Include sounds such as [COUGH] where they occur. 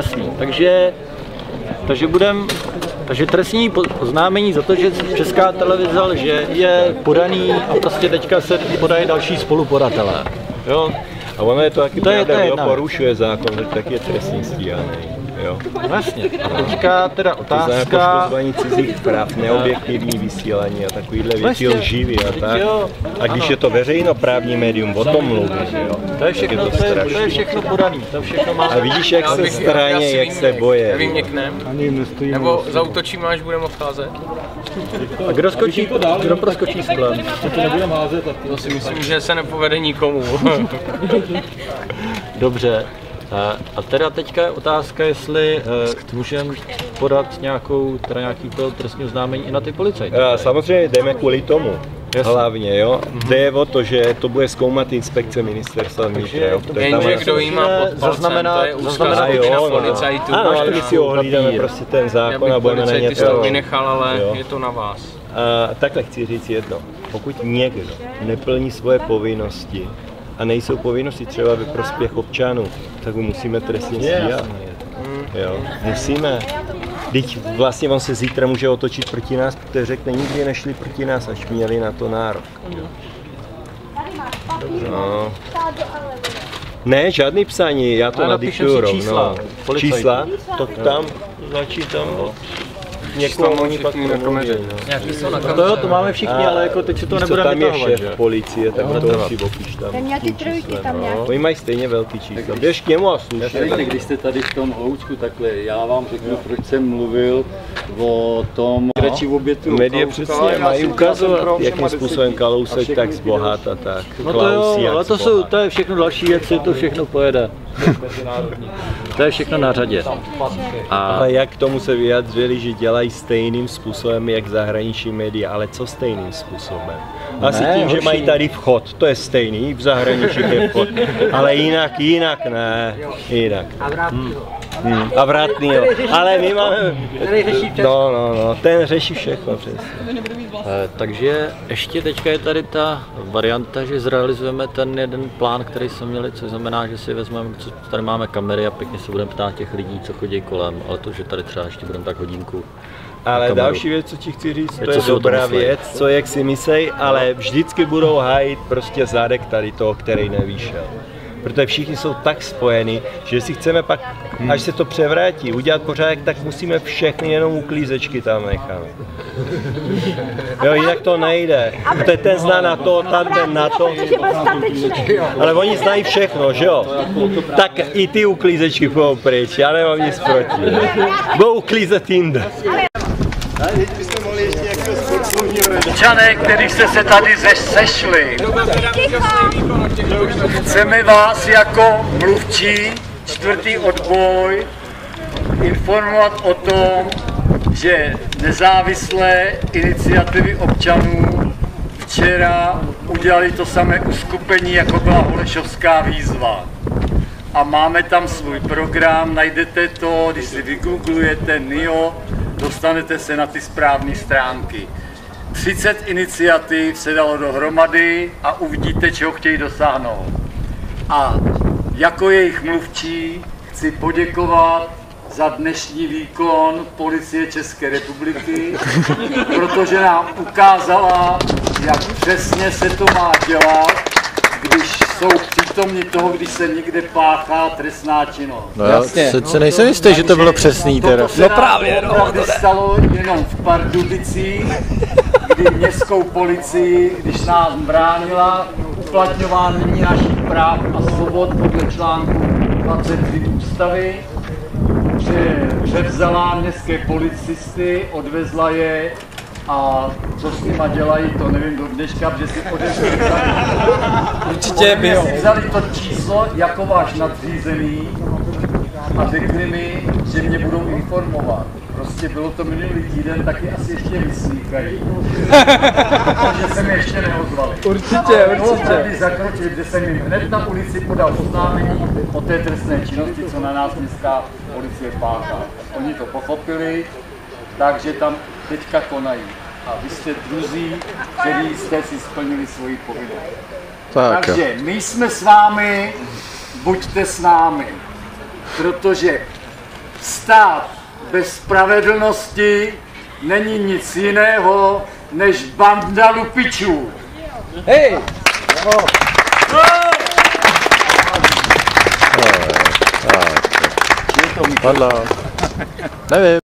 Jasný, takže, takže budem, takže trestní oznámení za to, že Česká televize lže, je podaný a prostě teďka se podají další spolupodatelé. Jo, A ono je to taky To je- to je porušuje zákon, tak je trestní stíhaný. Jo. vlastně. [LAUGHS] A teďka teda To znamená otázka, poškozování cizích práv, neobjektivní vysílání a takovýhle věci Vlastně, lživý a teď tak. A když je to veřejnoprávní médium, o tom mluví, jo. to je všechno, tak to je, to je všechno podaný, to všechno má. A vidíš, jak se straně, jak se boje. Nevyměknem? Nebo zautočíme, až budeme odcházet? A kdo skočí, kdo proskočí sklem? To si myslím, že se nepovede nikomu. [LAUGHS] Dobře. A- A teda teďka je otázka, jestli uh, můžeme podat nějakou, teda nějaký to trestní oznámení i na ty policajty. A samozřejmě jdeme kvůli tomu. Jasně. Hlavně, jo. Jde o to, že to bude zkoumat inspekce ministerstva vnitra, jo. tam Jenže je- kdo jí má pod palcem, Zaznamená- to je zaznamená- A jo, no. policajtů. Ano, ale my si ohlídáme prostě ten zákon a budeme na ně policajty z toho to. vynechal, ale Jo. je to na vás. A takhle chci říct jedno. Pokud někdo neplní svoje povinnosti a nejsou povinnosti třeba ve prospěch občanů, tak ho musíme trestně stíhat. Jo, musíme. Teď vlastně on se zítra může otočit proti nás, protože řekne, nikdy nešli proti nás, až měli na to nárok. No. Ne, žádný psaní, já to nadiktuju si rovnou. čísla. Čísla? To tam, začít tam. Někoho oni pak kameře. promluví, no. Nějaký jsou na To jo, to máme všichni, ale jako teď si to nebudeme tam je šéf policie, tak to si opiš tam. Ten ty trojky tam nějak. No, oni mají stejně velký číslo. Běž k němu a slušně. Když jste tady v tom hloučku takhle, já vám řeknu, proč jsem mluvil o tom radši obětu. Média přesně mají ukazovat, jakým způsobem Kalousek tak zbohat a tak. No to jo, ale to, jsou, to je všechno další věci, to všechno pojede. To je všechno na řadě. A Ale jak k tomu se vyjadřili, že dělají stejným způsobem, jak zahraniční média, ale co stejným způsobem? Asi Ne, tím, že hoši. mají tady vchod, to je stejný, v zahraničí je vchod, [LAUGHS] ale jinak, jinak ne, jinak. Hmm. Hmm. A vrátný, jo. Ale my máme... No, no, no, ten řeší všechno přesně. Eh, Takže ještě teďka je tady ta varianta, že zrealizujeme ten jeden plán, který jsme měli, což znamená, že si vezmeme, co tady máme kamery a pěkně se budeme ptát těch lidí, co chodí kolem, ale to, že tady třeba ještě budeme tak hodinku. Ale další věc, co ti chci říct, Je, to je dobrá věc, co jak si myslej, ale vždycky budou hájit prostě zadek tady toho, který nevýšel. Protože všichni jsou tak spojeni, že si chceme pak, až se to převrátí, udělat pořádek, tak musíme všechny jenom uklízečky tam nechat. Jo, jinak to nejde. To je ten zná na to, tam ten na to. Ale oni znají všechno, že jo? Tak i ty uklízečky budou pryč, já nemám nic proti. Budou uklízet jinde. Občané, kteří jste se tady sešli, chceme vás jako mluvčí čtvrtý odboj informovat o tom, že nezávislé iniciativy občanů včera udělali to samé uskupení, jako byla Holešovská výzva. A máme tam svůj program, najdete to, když si vygooglujete NIO, dostanete se na ty správné stránky. 30 iniciativ se dalo dohromady a uvidíte, čeho chtějí dosáhnout. A jako jejich mluvčí chci poděkovat za dnešní výkon policie České republiky, protože nám ukázala, jak přesně se to má dělat, jsou přítomni toho, když se někde páchá trestná činnost. No Jasně. Se, se nejsem jistý, že to bylo přesný teda. No právě, no, to stalo jenom v Pardubicích, kdy městskou policii, když nás bránila uplatňování našich práv a svobod podle článku 23 ústavy, že převzala městské policisty, odvezla je a co s nima dělají, to nevím do dneška, protože si odezvali. Určitě by si vzali to číslo jako váš nadřízený a řekli mi, že mě budou informovat. Prostě bylo to minulý týden, taky asi ještě vyslíkají. Protože se mi ještě neozvali. Určitě, určitě. Tady zakročili, že jsem jim hned na ulici podal oznámení o té trestné činnosti, co na nás městská policie páchá. Oni to pochopili, takže tam teďka konají. A vy jste druzí, kteří jste si splnili svoji povinnost. Tak. Takže my jsme s vámi, buďte s námi, protože stát bez spravedlnosti není nic jiného než banda lupičů. Hej! Bravo. Bravo. Nevím.